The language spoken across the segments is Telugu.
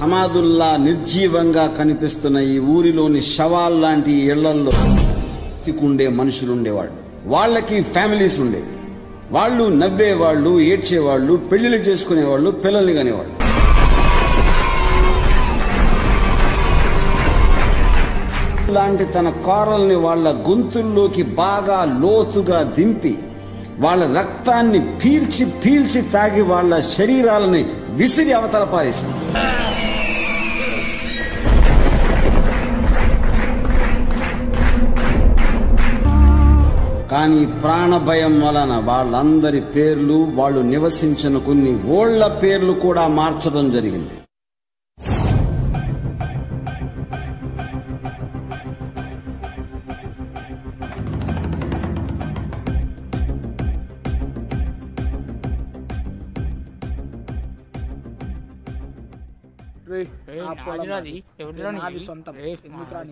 సమాధుల్లా నిర్జీవంగా కనిపిస్తున్న ఈ ఊరిలోని శవాల్లాంటి ఇళ్ళల్లో తికుండే మనుషులు ఉండేవాళ్ళు వాళ్ళకి ఫ్యామిలీస్ ఉండేవి వాళ్ళు నవ్వేవాళ్ళు ఏడ్చేవాళ్ళు పెళ్ళిళ్ళు చేసుకునేవాళ్ళు పిల్లల్ని కనేవాళ్ళు. లాంటి తన కారల్ని వాళ్ళ గొంతుల్లోకి బాగా లోతుగా దింపి వాళ్ళ రక్తాన్ని పీల్చి పీల్చి తాగి వాళ్ళ శరీరాలని విసిరి అవతల పారేసింది. కానీ ప్రాణ భయం వలన వాళ్ళందరి పేర్లు వాళ్ళు నివసించిన కొన్ని ఓళ్ళ పేర్లు కూడా మార్చడం జరిగింది.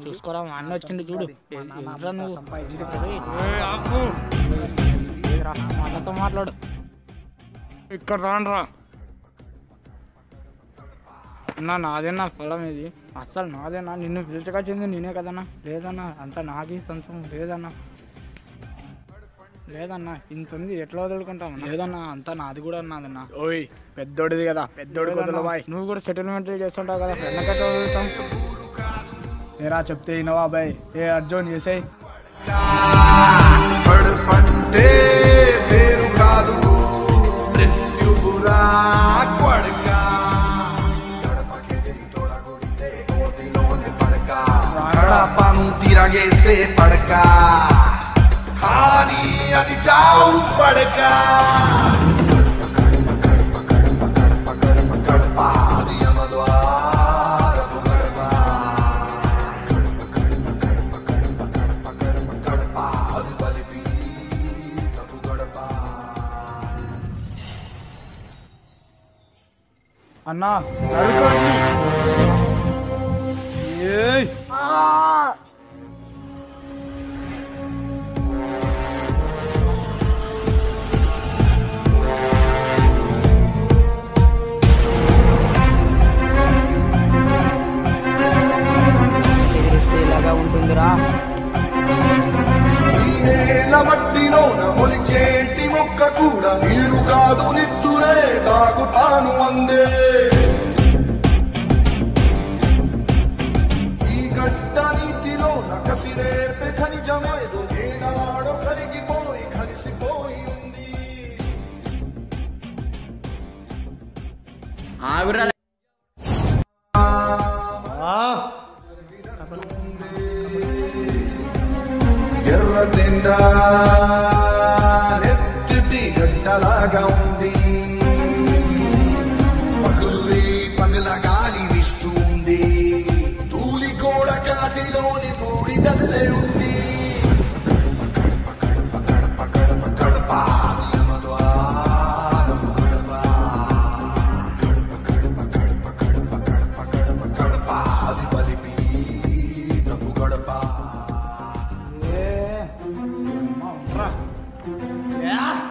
చూసుకోరా మా అన్న వచ్చిండు చూడు. మాటతో మాట్లాడు. ఇక్కడ రానరా. నా నాదేనా పొలం ఇది? అస్సలు నాదేనా? నిన్ను ఫిల్టర్గా చెంది నేనే కదన్నా. లేదన్నా అంత నాకే సొంతం. లేదన్నా. లేదన్నా ఇంత ఉంది ఎట్లా వదులుకుంటాం లేదన్నా అంతా నాది కూడా నాదన్నా ఓయ్ పెద్దోడిది కదా పెద్దోడి కొద్దుల బాయ్. నువ్వు కూడా సెటిల్మెంట్ చేస్తుంటావు కదా ఎందుకంటే వదులుతాం? ఏరా చెప్తే ఇనవా బాయ్? ఏ అర్జున్ చేసేయ్ పడక. గడపను తిరగేస్తే పడక. కానీ दुनिया दी जाऊ पड़का। अन्ना మట్టిలోన మొలిచేటి మొక్క కూడా నీరు కాదు నిత్తురే తాగుతాను అందే. ఈ గట్ట నీతిలోన కసిరేపే ఖనిజమేదో ఏనాడో కరిగిపోయి కలిసిపోయి ఉంది. ఎర్ర నిండా నెత్తిటి గడ్డలాగా ఉంది. పగుల్లే పగల గాలి వీస్తుంది ధూళి కూడా కాటిలోని పూడి దల్లే Yeah?